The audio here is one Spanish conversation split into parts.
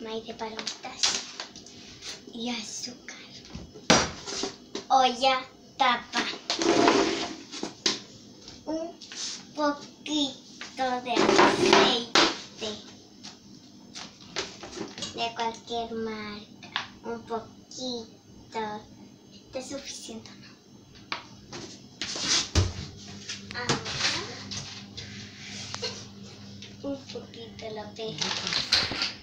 maíz de palomitas y azúcar. Olla, tapa. Un poquito de aceite de cualquier marca. Un poquito. Este es suficiente, ¿no? Ahora, un poquito lo pego.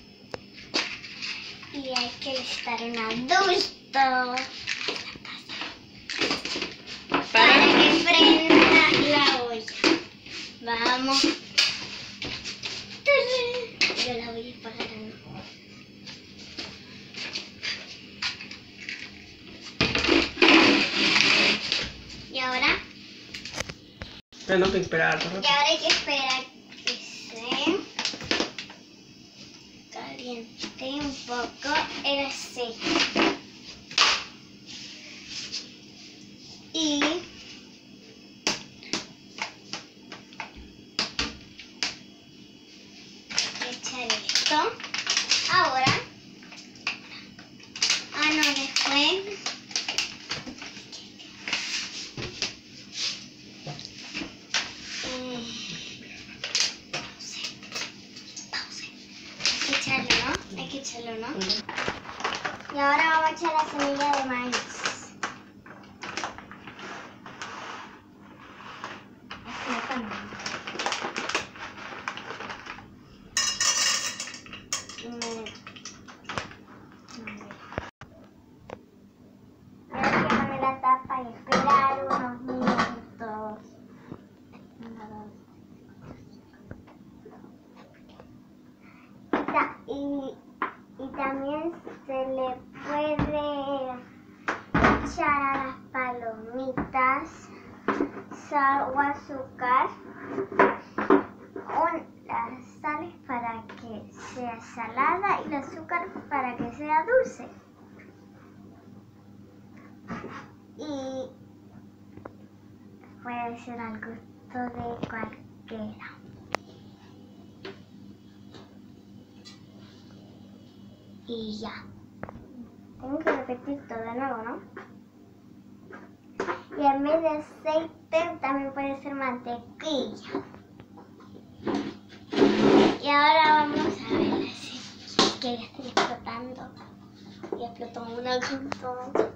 Y hay que estar un adulto para que prenda la olla. Vamos. Yo la voy a. ¿no? Y ahora, Tengo que esperar. ¿no? y ahora hay que esperar que se caliente un poco el aceite. Y. Ahora. Ah, no, después. Eh, pause. Pause. Hay que echarlo, ¿no? Hay que Y ahora vamos a echar la semilla de maíz. Ahora poner la tapa y esperar unos minutos. También se le puede echar a las palomitas sal o azúcar. Un- las sales para que sea salada y el azúcar para que sea dulce. Y puede ser al gusto de cualquiera. Y ya. Tengo que repetir todo de nuevo, ¿no? Y en vez de aceite también puede ser mantequilla. Y ahora vamos a ver semilla que ya estoy explotando. Y explotó una con.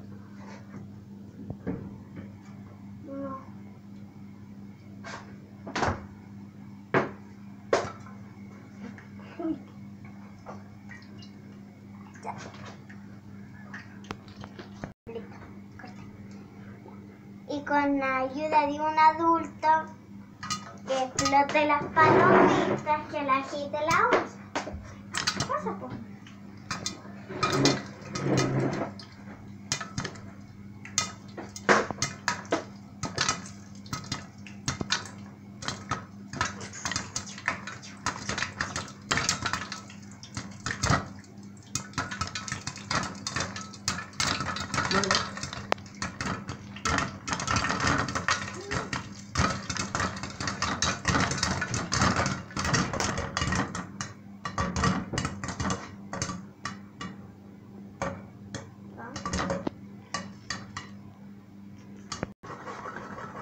No. Y con la ayuda de un adulto que explote las palomitas, que la agite la olla. Pasa, pues.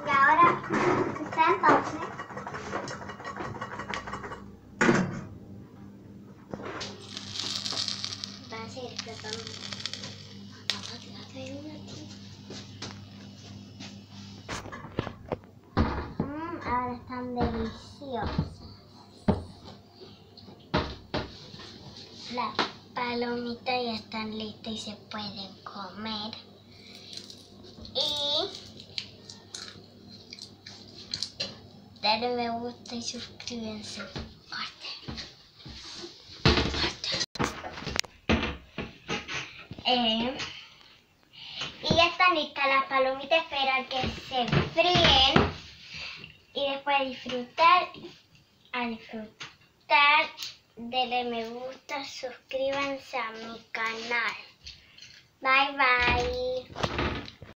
Y ahora está en pausa. Va a seguir explotando. Vamos a tirar de una aquí. Ahora están deliciosas. Las palomitas ya están listas y se pueden comer. Y dale me gusta y suscríbanse. Y ya están listas las palomitas. Espero que se fríen. Y después disfrutar. A disfrutar. Denle me gusta. Suscríbanse a mi canal. Bye bye.